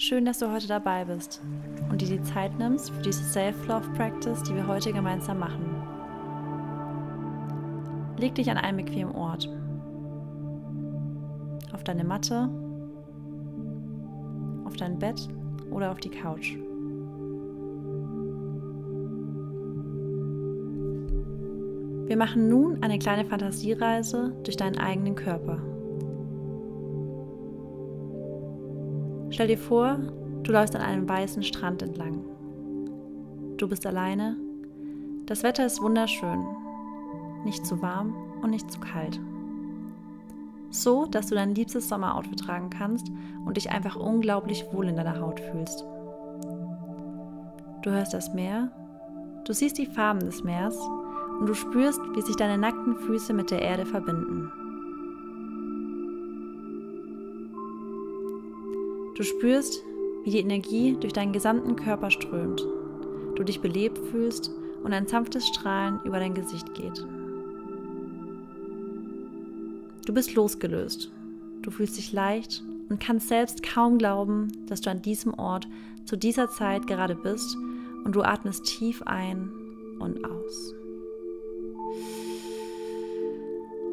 Schön, dass du heute dabei bist und dir die Zeit nimmst für diese Self-Love-Practice, die wir heute gemeinsam machen. Leg dich an einen bequemen Ort. Auf deine Matte, auf dein Bett oder auf die Couch. Wir machen nun eine kleine Fantasiereise durch deinen eigenen Körper. Stell dir vor, du läufst an einem weißen Strand entlang. Du bist alleine. Das Wetter ist wunderschön. Nicht zu warm und nicht zu kalt. So, dass du dein liebstes Sommeroutfit tragen kannst und dich einfach unglaublich wohl in deiner Haut fühlst. Du hörst das Meer, du siehst die Farben des Meers und du spürst, wie sich deine nackten Füße mit der Erde verbinden. Du spürst, wie die Energie durch deinen gesamten Körper strömt, du dich belebt fühlst und ein sanftes Strahlen über dein Gesicht geht. Du bist losgelöst, du fühlst dich leicht und kannst selbst kaum glauben, dass du an diesem Ort zu dieser Zeit gerade bist und du atmest tief ein und aus.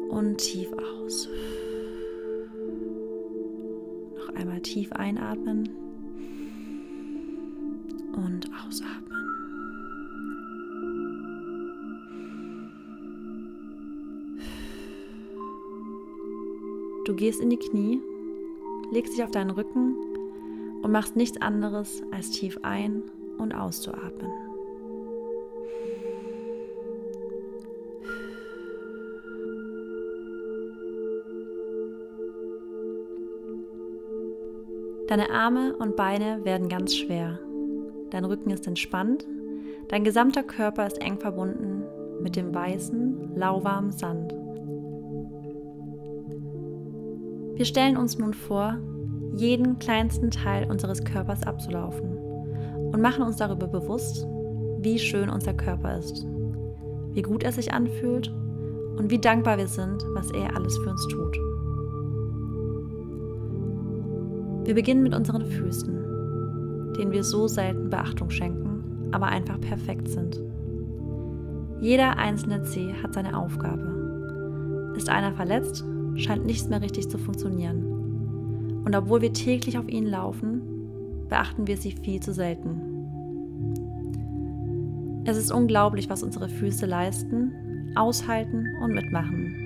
Und tief aus einmal tief einatmen und ausatmen. Du gehst in die Knie, legst dich auf deinen Rücken und machst nichts anderes als tief ein- und auszuatmen. Deine Arme und Beine werden ganz schwer. Dein Rücken ist entspannt. Dein gesamter Körper ist eng verbunden mit dem weißen, lauwarmen Sand. Wir stellen uns nun vor, jeden kleinsten Teil unseres Körpers abzulaufen und machen uns darüber bewusst, wie schön unser Körper ist, wie gut er sich anfühlt und wie dankbar wir sind, was er alles für uns tut. Wir beginnen mit unseren Füßen, denen wir so selten Beachtung schenken, aber einfach perfekt sind. Jeder einzelne Zeh hat seine Aufgabe. Ist einer verletzt, scheint nichts mehr richtig zu funktionieren. Und obwohl wir täglich auf ihnen laufen, beachten wir sie viel zu selten. Es ist unglaublich, was unsere Füße leisten, aushalten und mitmachen.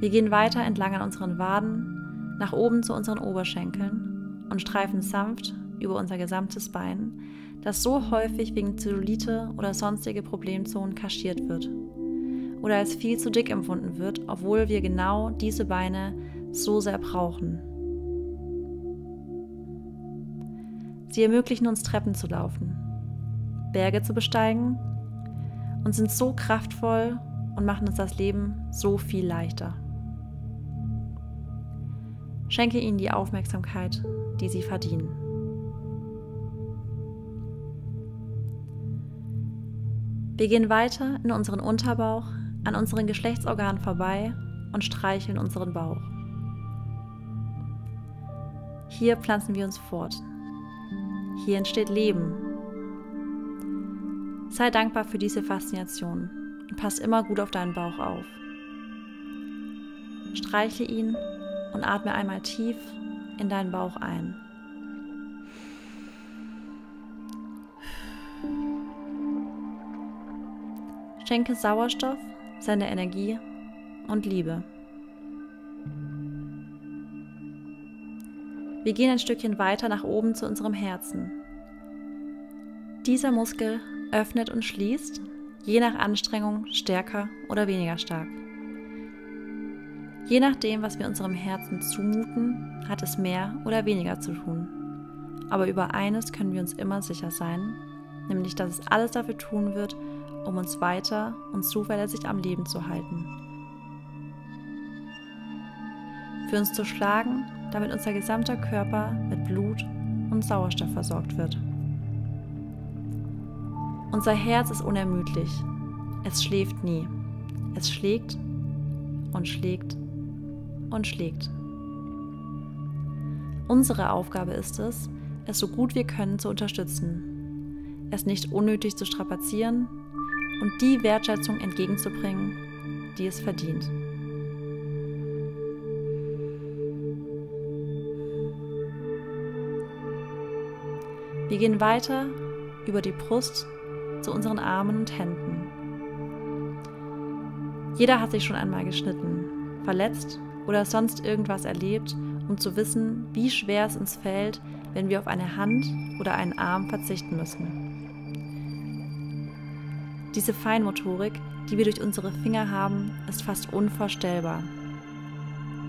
Wir gehen weiter entlang an unseren Waden, nach oben zu unseren Oberschenkeln und streifen sanft über unser gesamtes Bein, das so häufig wegen Zellulite oder sonstige Problemzonen kaschiert wird oder als viel zu dick empfunden wird, obwohl wir genau diese Beine so sehr brauchen. Sie ermöglichen uns Treppen zu laufen, Berge zu besteigen und sind so kraftvoll und machen uns das Leben so viel leichter. Schenke ihnen die Aufmerksamkeit, die sie verdienen. Wir gehen weiter in unseren Unterbauch, an unseren Geschlechtsorganen vorbei und streicheln unseren Bauch. Hier pflanzen wir uns fort. Hier entsteht Leben. Sei dankbar für diese Faszination und pass immer gut auf deinen Bauch auf. Streichle ihn und atme einmal tief in deinen Bauch ein. Schenke Sauerstoff, seine Energie und Liebe. Wir gehen ein Stückchen weiter nach oben zu unserem Herzen. Dieser Muskel öffnet und schließt, je nach Anstrengung stärker oder weniger stark. Je nachdem, was wir unserem Herzen zumuten, hat es mehr oder weniger zu tun. Aber über eines können wir uns immer sicher sein, nämlich dass es alles dafür tun wird, um uns weiter und zuverlässig am Leben zu halten. Für uns zu schlagen, damit unser gesamter Körper mit Blut und Sauerstoff versorgt wird. Unser Herz ist unermüdlich. Es schläft nie. Es schlägt und schlägt und schlägt. Unsere Aufgabe ist es, es so gut wir können zu unterstützen, es nicht unnötig zu strapazieren und die Wertschätzung entgegenzubringen, die es verdient. Wir gehen weiter über die Brust zu unseren Armen und Händen. Jeder hat sich schon einmal geschnitten, verletzt oder sonst irgendwas erlebt, um zu wissen, wie schwer es uns fällt, wenn wir auf eine Hand oder einen Arm verzichten müssen. Diese Feinmotorik, die wir durch unsere Finger haben, ist fast unvorstellbar.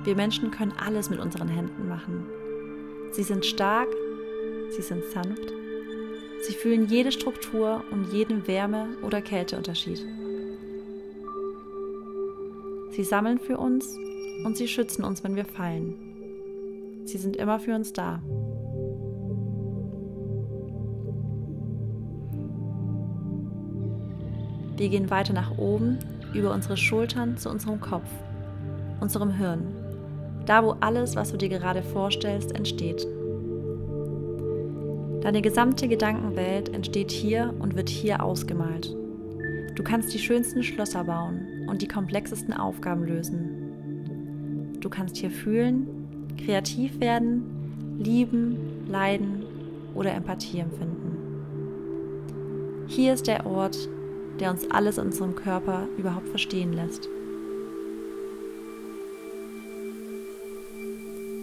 Wir Menschen können alles mit unseren Händen machen. Sie sind stark, sie sind sanft, sie fühlen jede Struktur und jeden Wärme- oder Kälteunterschied. Sie sammeln für uns und sie schützen uns, wenn wir fallen. Sie sind immer für uns da. Wir gehen weiter nach oben, über unsere Schultern zu unserem Kopf, unserem Hirn, da wo alles, was du dir gerade vorstellst, entsteht. Deine gesamte Gedankenwelt entsteht hier und wird hier ausgemalt. Du kannst die schönsten Schlösser bauen und die komplexesten Aufgaben lösen. Du kannst hier fühlen, kreativ werden, lieben, leiden oder Empathie empfinden. Hier ist der Ort, der uns alles in unserem Körper überhaupt verstehen lässt.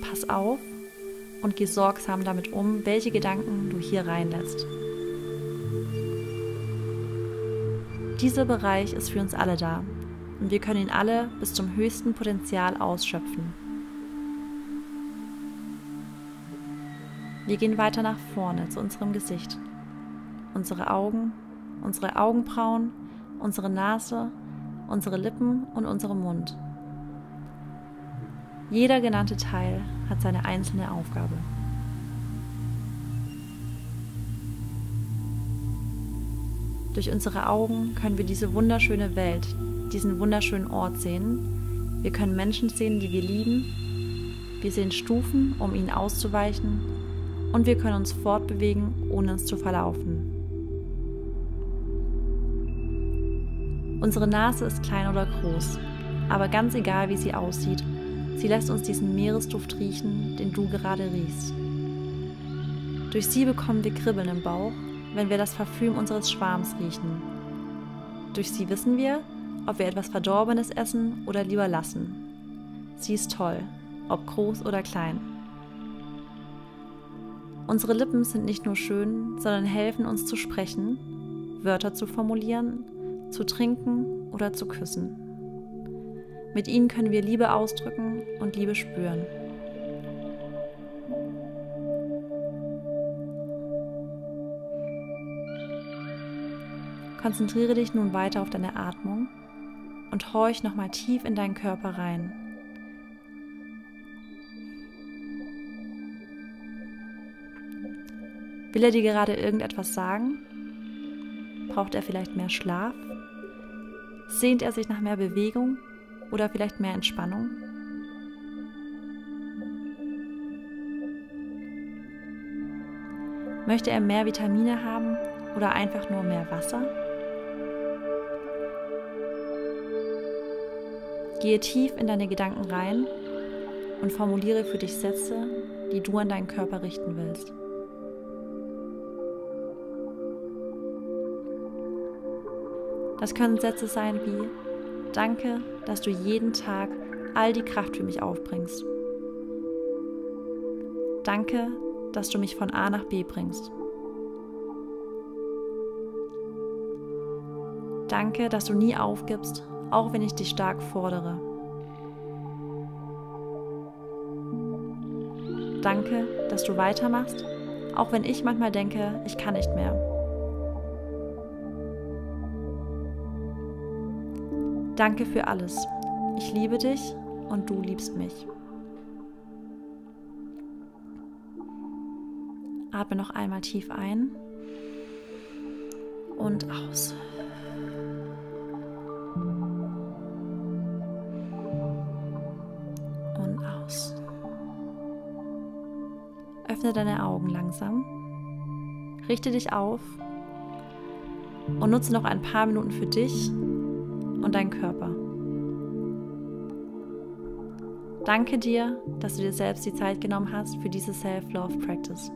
Pass auf und geh sorgsam damit um, welche Gedanken du hier reinlässt. Dieser Bereich ist für uns alle da und wir können ihn alle bis zum höchsten Potenzial ausschöpfen. Wir gehen weiter nach vorne zu unserem Gesicht. Unsere Augen unsere Augenbrauen, unsere Nase, unsere Lippen und unseren Mund. Jeder genannte Teil hat seine einzelne Aufgabe. Durch unsere Augen können wir diese wunderschöne Welt, diesen wunderschönen Ort sehen. Wir können Menschen sehen, die wir lieben. Wir sehen Stufen, um ihnen auszuweichen. Und wir können uns fortbewegen, ohne uns zu verlaufen. Unsere Nase ist klein oder groß, aber ganz egal, wie sie aussieht, sie lässt uns diesen Meeresduft riechen, den du gerade riechst. Durch sie bekommen wir Kribbeln im Bauch, wenn wir das Parfüm unseres Schwarms riechen. Durch sie wissen wir, ob wir etwas Verdorbenes essen oder lieber lassen. Sie ist toll, ob groß oder klein. Unsere Lippen sind nicht nur schön, sondern helfen uns zu sprechen, Wörter zu formulieren zu trinken oder zu küssen. Mit ihnen können wir Liebe ausdrücken und Liebe spüren. Konzentriere dich nun weiter auf deine Atmung und horch nochmal tief in deinen Körper rein. Will er dir gerade irgendetwas sagen? Braucht er vielleicht mehr Schlaf? Sehnt er sich nach mehr Bewegung oder vielleicht mehr Entspannung? Möchte er mehr Vitamine haben oder einfach nur mehr Wasser? Gehe tief in deine Gedanken rein und formuliere für dich Sätze, die du an deinen Körper richten willst. Das können Sätze sein wie Danke, dass du jeden Tag all die Kraft für mich aufbringst. Danke, dass du mich von A nach B bringst. Danke, dass du nie aufgibst, auch wenn ich dich stark fordere. Danke, dass du weitermachst, auch wenn ich manchmal denke, ich kann nicht mehr. Danke für alles. Ich liebe dich und du liebst mich. Atme noch einmal tief ein und aus. Öffne deine Augen langsam, richte dich auf und nutze noch ein paar Minuten für dich und deinen Körper. Danke dir, dass du dir selbst die Zeit genommen hast für diese Self-Love Practice.